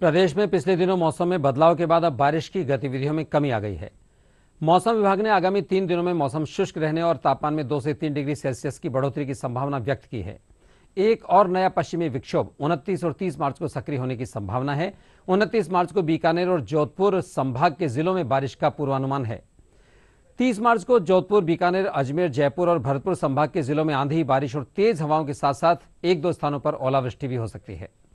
प्रदेश में पिछले दिनों मौसम में बदलाव के बाद अब बारिश की गतिविधियों में कमी आ गई है। मौसम विभाग ने आगामी तीन दिनों में मौसम शुष्क रहने और तापमान में दो से तीन डिग्री सेल्सियस की बढ़ोतरी की संभावना व्यक्त की है। एक और नया पश्चिमी विक्षोभ उनतीस और 30 मार्च को सक्रिय होने की संभावना है। उनतीस मार्च को बीकानेर और जोधपुर संभाग के जिलों में बारिश का पूर्वानुमान है। 30 मार्च को जोधपुर, बीकानेर, अजमेर, जयपुर और भरतपुर संभाग के जिलों में आंधी, बारिश और तेज हवाओं के साथ साथ एक दो स्थानों पर ओलावृष्टि भी हो सकती है।